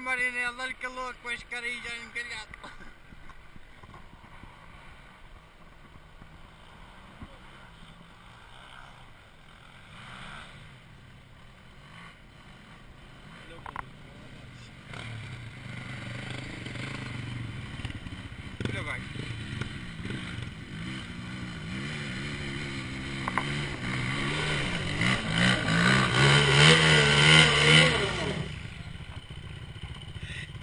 Marinela, olha que louco com este cara aí já encarregado. Olha vai.